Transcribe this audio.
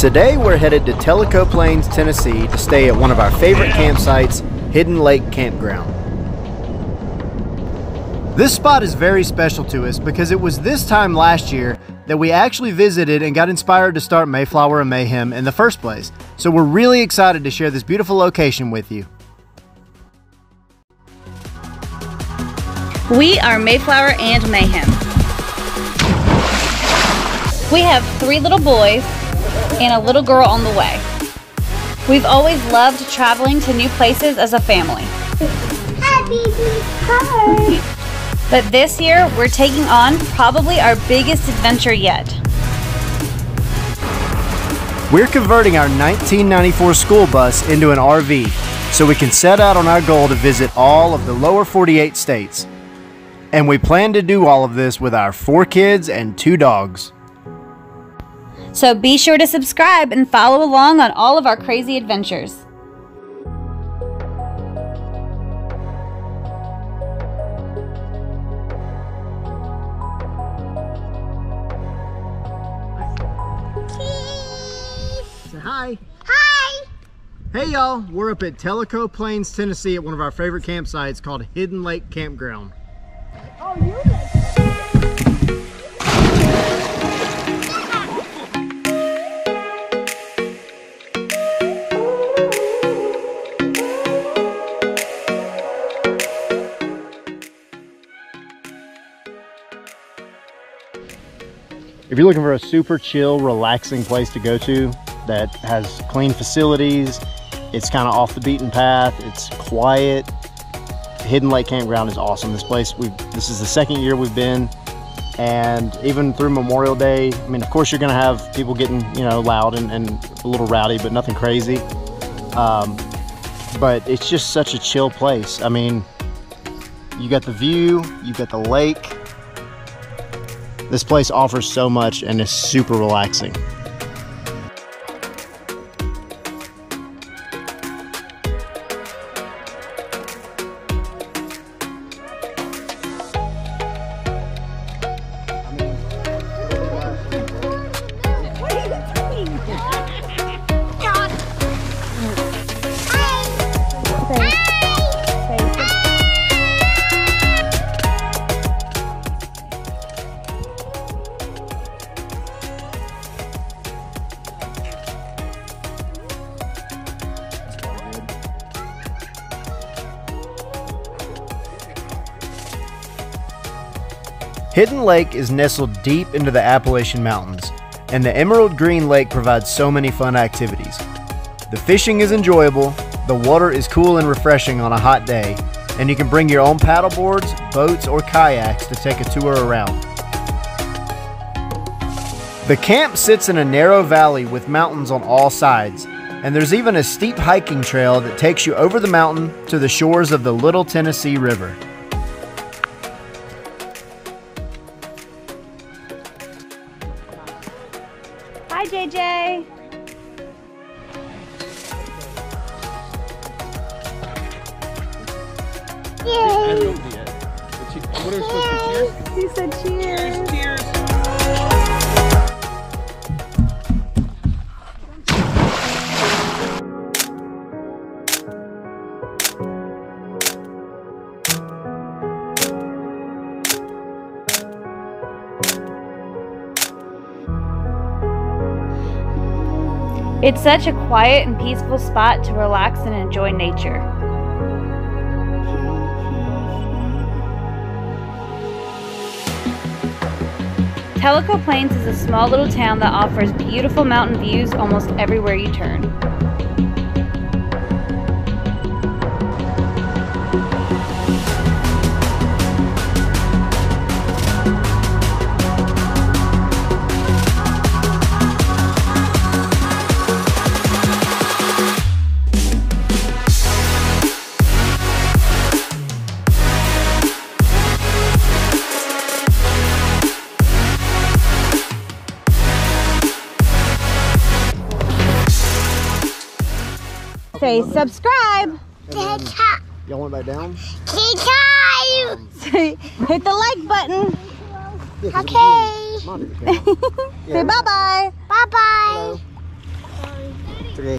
Today we're headed to Tellico Plains, Tennessee to stay at one of our favorite campsites, Hidden Lake Campground. This spot is very special to us because it was this time last year that we actually visited and got inspired to start Mayflower and Mayhem in the first place. So we're really excited to share this beautiful location with you. We are Mayflower and Mayhem. We have three little boys and a little girl on the way. We've always loved traveling to new places as a family. Happy Hi. But this year, we're taking on probably our biggest adventure yet. We're converting our 1994 school bus into an RV so we can set out on our goal to visit all of the lower 48 states. And we plan to do all of this with our four kids and two dogs. So be sure to subscribe and follow along on all of our crazy adventures. Hi. Hi. Hey y'all, we're up at Tellico Plains, Tennessee at one of our favorite campsites called Hidden Lake Campground. Oh, you If you're looking for a super chill, relaxing place to go to that has clean facilities, it's kind of off the beaten path, it's quiet. Hidden Lake Campground is awesome. This place, we this is the second year we've been, and even through Memorial Day, I mean, of course, you're to have people getting, you know, loud and, and a little rowdy, but nothing crazy. Um, but it's just such a chill place. I mean, you got the view, you got the lake, this place offers so much and is super relaxing. Hidden Lake is nestled deep into the Appalachian Mountains, and the Emerald Green Lake provides so many fun activities. The fishing is enjoyable, the water is cool and refreshing on a hot day, and you can bring your own paddle boards, boats, or kayaks to take a tour around. The camp sits in a narrow valley with mountains on all sides, and there's even a steep hiking trail that takes you over the mountain to the shores of the Little Tennessee River. Hi, JJ. Yay. What are we supposed to cheers? He said cheers. Cheers. It's such a quiet and peaceful spot to relax and enjoy nature. Tellico Plains is a small little town that offers beautiful mountain views almost everywhere you turn. Say subscribe. Y'all want back down? Good time. Say hit the like button. Okay. Say bye bye. Bye bye. Three.